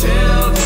till